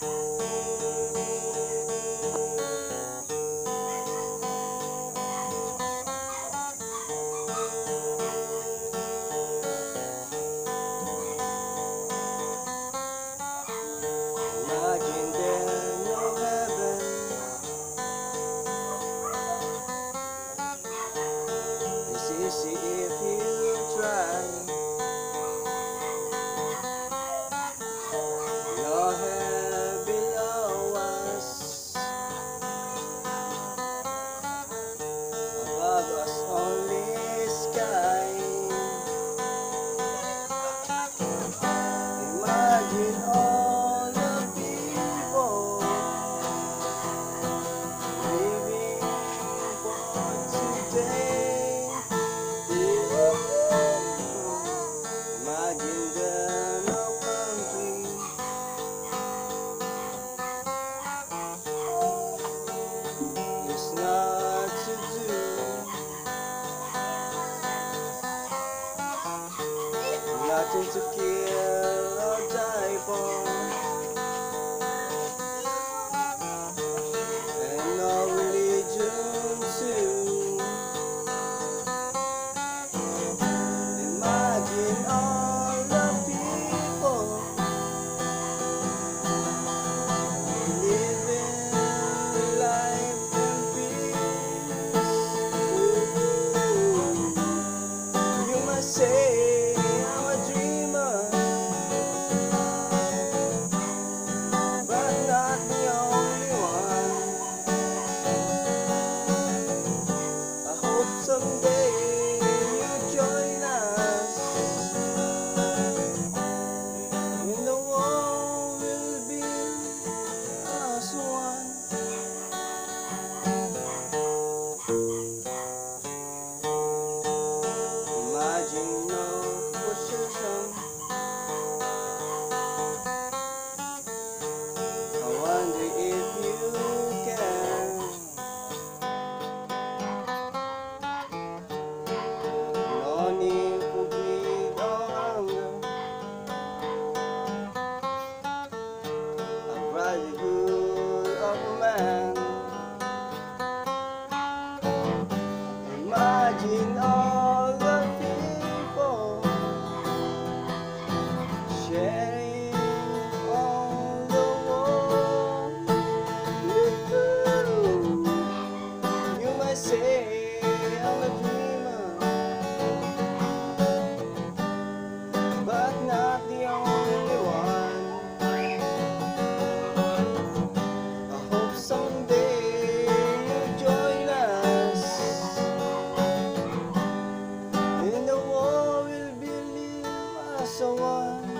Música nothing to kill or die for. Imagine all the people living life in peace. You must say. Yeah. one